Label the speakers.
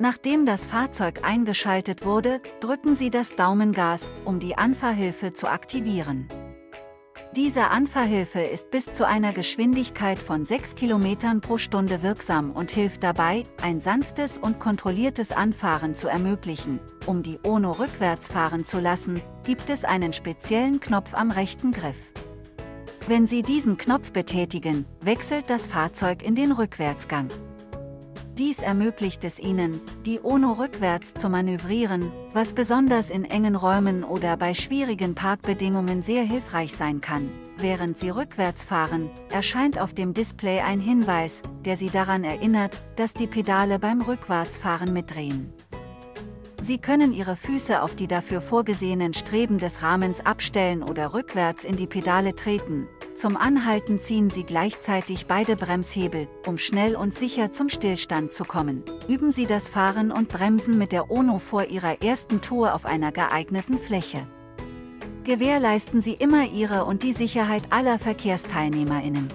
Speaker 1: Nachdem das Fahrzeug eingeschaltet wurde, drücken Sie das Daumengas, um die Anfahrhilfe zu aktivieren. Diese Anfahrhilfe ist bis zu einer Geschwindigkeit von 6 km pro Stunde wirksam und hilft dabei, ein sanftes und kontrolliertes Anfahren zu ermöglichen. Um die Ono rückwärts fahren zu lassen, gibt es einen speziellen Knopf am rechten Griff. Wenn Sie diesen Knopf betätigen, wechselt das Fahrzeug in den Rückwärtsgang. Dies ermöglicht es Ihnen, die Ono rückwärts zu manövrieren, was besonders in engen Räumen oder bei schwierigen Parkbedingungen sehr hilfreich sein kann. Während Sie rückwärts fahren, erscheint auf dem Display ein Hinweis, der Sie daran erinnert, dass die Pedale beim Rückwärtsfahren mitdrehen. Sie können Ihre Füße auf die dafür vorgesehenen Streben des Rahmens abstellen oder rückwärts in die Pedale treten, zum Anhalten ziehen Sie gleichzeitig beide Bremshebel, um schnell und sicher zum Stillstand zu kommen. Üben Sie das Fahren und Bremsen mit der ONO vor Ihrer ersten Tour auf einer geeigneten Fläche. Gewährleisten Sie immer Ihre und die Sicherheit aller VerkehrsteilnehmerInnen.